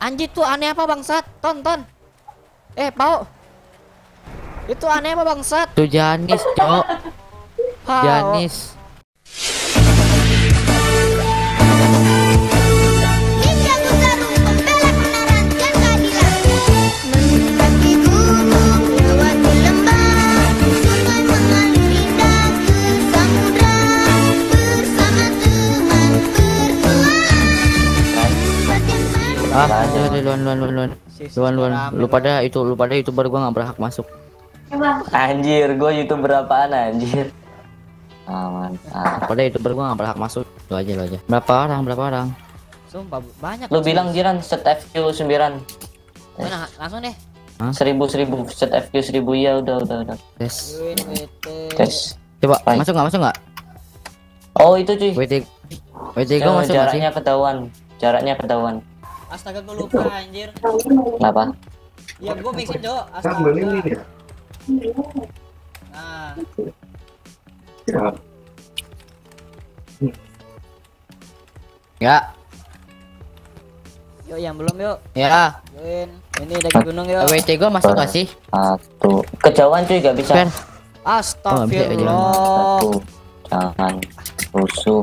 Anjir tuh aneh apa bangsat? Tonton. Eh, Pau. Itu aneh apa bangsat? Tuh Janis, Cok. Janis. Ah, udah, udah, luan, luan, luan, luan. Luan, luan. Lu pada itu, lu pada youtuber gua nggak berhak masuk. Anjir, gue youtuber apaan anjir? Aman. Ah. Pada youtuber gua nggak berhak masuk. Lu aja, lu aja. Berapa orang? Berapa orang? Sumpah banyak. Lu bilang Jiran set FQ 9 Mana, langsung deh. seribu seribu set FQ seribu ya udah udah udah. Tes. Tes. Coba masuk nggak? Masuk nggak? Oh itu cuy. WT WT Eh, gua masuk jaraknya ketahuan. Jaraknya ketahuan. Astaga gue lupa anjir. Kenapa? Ya gue mixin, Cok. Astaga. beli ini ya. Nah, Ya. Ya. yuk yang belum yuk. Ya. Join. Ini daki gunung yuk. WT gua masuk nggak sih? Satu. Kejauhan cuy gak bisa. Astagfirullah. Satu. Jangan rusuh.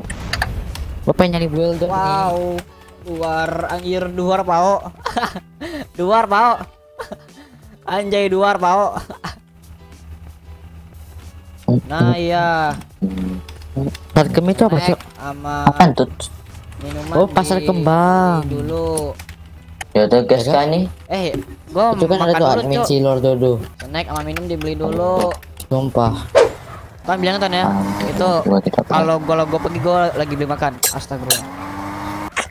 Gua pengen nyari build dong. Wow. Duar anjir duar pao. duar pao. Anjay duar pao. nah iya. Pasar kemi itu apa sih? Sama Apaan tuh? minuman Oh, pasar di- kembang. di dulu. Ya udah guys kan? nih. Eh, gua Itu kan ada makan tuh dulu, admin Lord Dodo. Snack sama minum dibeli dulu. Sumpah. Kan bilang kan ya, Ah, itu kalau gua gua pergi gua lagi beli makan. Astagfirullah.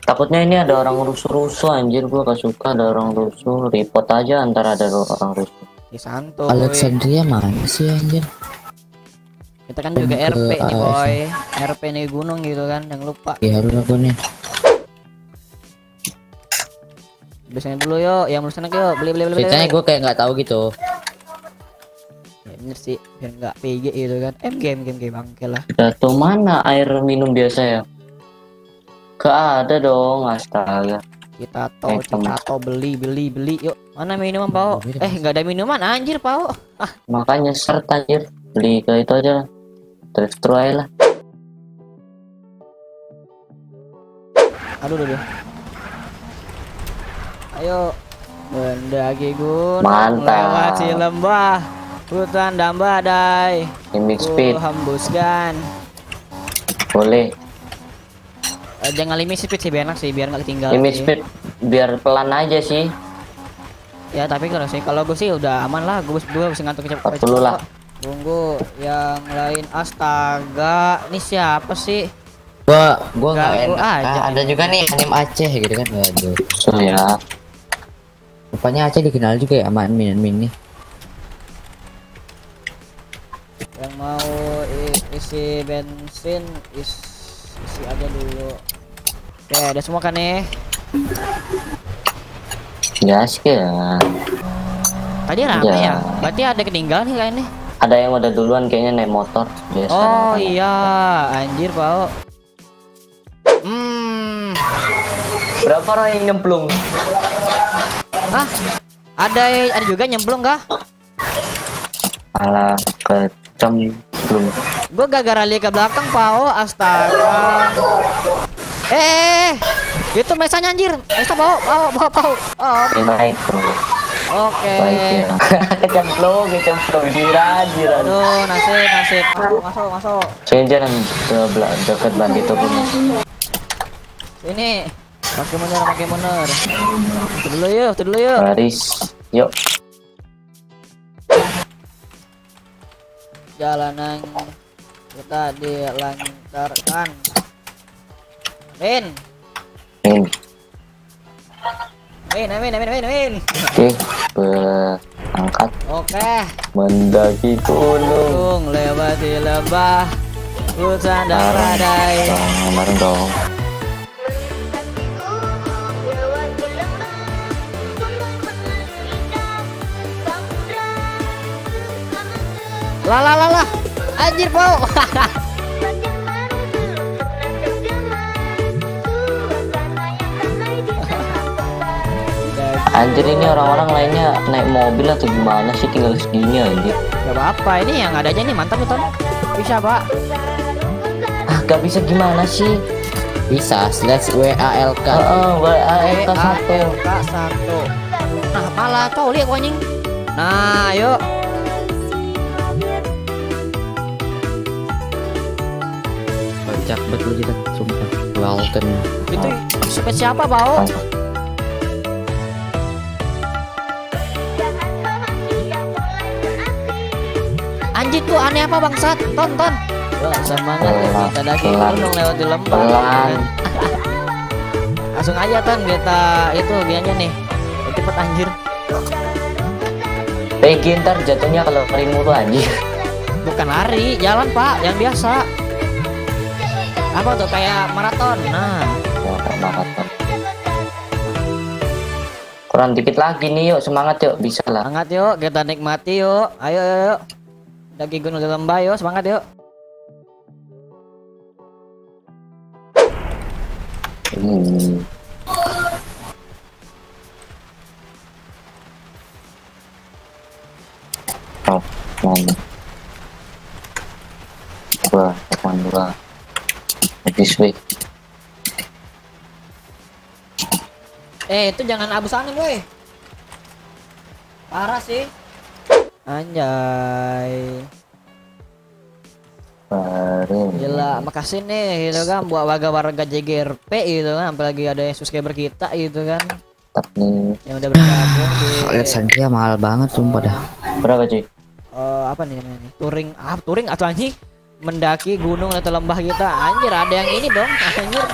Takutnya ini ada orang rusuh-rusuh anjir gua gak suka ada orang rusuh. Report aja antara ada orang rusuh. Di santuy. Alexandria mana sih anjir? Kita kan juga RP nih AS. boy. RP nih gunung gitu kan, jangan lupa. Ya harus aku nih. Biasanya dulu yuk, yang belum sana yuk, beli beli beli. beli. Ceritanya gue kayak nggak tahu gitu. Ya, bener sih, biar nggak PG gitu kan. M game game game bangke lah. Jatuh mana air minum biasa ya? Gak ada dong, astaga. Kita to, Eh, kita to beli beli beli yuk. Mana minuman pau? Eh nggak ada minuman anjir pau. Makanya seret anjir. Beli ke itu aja lah. Drive thru aja lah. Aduh aduh. aduh. Ayo. Mendaki gunung Mantap. lewati lembah hutan dan badai ku speed, hembuskan boleh. Eh, jangan limit speed sih biar enak sih biar nggak ketinggalan Ini mix sih. speed biar pelan aja sih. ya tapi kalau sih kalau gue sih udah aman lah gue gue bisa ngantuk cepet 40 lah. tunggu yang lain astaga ini siapa sih Gua gua nggak enak. aja. Ah, ada juga nih anim Aceh gitu kan. Waduh. So ya. Rupanya Aceh dikenal juga ya sama admin admin nih. yang mau isi bensin is isi aja dulu oke ada semua kan nih Gas ya. tadi rame Ya. ya berarti ada ketinggalan nih kayaknya Ada yang udah duluan kayaknya naik motor. Biasa oh iya anjir pau hmm Berapa orang yang nyemplung? ah ada ada juga nyemplung kah Alah, kecemplung. Gue gara-gara lihat ke belakang, Pao. Astaga. Eh, itu mesanya anjir. Mesa Pao, Pao, Pao, Pao. Oh, Ini. Oke. Baik ya. kecemplung, kecemplung. Jiran, jiran. Aduh, nasib, nasib. Masuk, masuk, masuk. Sini jalan ke belakang dekat bandito punya. Sini. Pakai mundur, pakai mundur. Tuh dulu yuk, tuh dulu yuk. Baris. Yuk. Jalanan kita dilancarkan. Min, Ini. min, min, min, min, min. Oke. Berangkat Oke. mendaki gunung. Gunung lewati lembah hutan dan badai. Bareng, dong. Lah lah lah lah. Anjir, Pau. Anjir ini orang-orang lainnya naik mobil atau gimana sih tinggal segini anjir. Gak apa-apa ini yang ada aja nih mantap nih Ton. Bisa pak. Ah gak bisa gimana sih? Bisa slash WALK. Heeh, WALK satu. Kak satu. Nah malah kau lihat anjing. Nah yuk. Kocak betul kita sumpah. Welcome. Itu suka siapa bau? Tuh aneh apa bangsat? Ton ton. Yuk semangat ya Pelan, kita lagi gunung lewat di lembah. Pelan. Langsung aja ton kita itu biasanya nih. Cepet anjir. Pegi ntar jatuhnya kalau kering mulu anjir. Bukan lari, jalan pak, yang biasa. Apa tuh kayak maraton? Nah, Wah, kayak maraton. Kurang dikit lagi nih yuk, semangat yuk, bisa lah. semangat yuk, kita nikmati yuk. Ayo, ayo, ayo. Daki gunung lembah yuk, semangat yuk. Hmm. Dua, dua. This. Eh, itu jangan abu sana, boy. Parah sih. Anjay. Baru. Gila, makasih nih gitu kan buat warga-warga JGRP gitu kan, apalagi ada yang subscriber kita gitu kan Tetap nih. yang udah bergabung Lihat saja mahal banget sumpah dah. Berapa cuy? eh, apa nih namanya? Touring, ah touring atau anjing mendaki gunung atau lembah kita. Anjir, ada yang ini dong, anjir.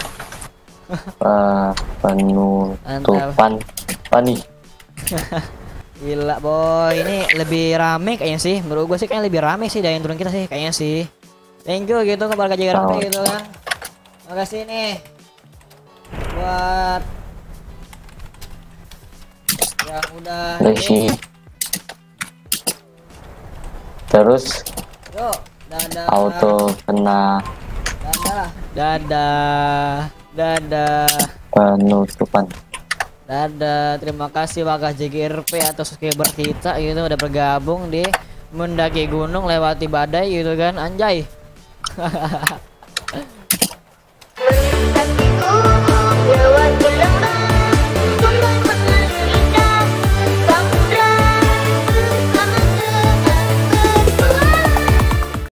Uh, penutupan. Apa nih? Gila boy, ini lebih rame kayaknya sih. Menurut gue sih kayaknya lebih rame sih dari yang turun kita sih kayaknya sih. Thank you gitu ke warga JGRP Oh. gitu kan. Makasih nih buat yang udah ini. Terus Yuk, dadah. auto kena Dadah. Dadah. Dadah. penutupan. Dadah. Terima kasih warga JGRP atau subscriber kita gitu udah bergabung di mendaki gunung lewati badai gitu kan anjay. Gelembang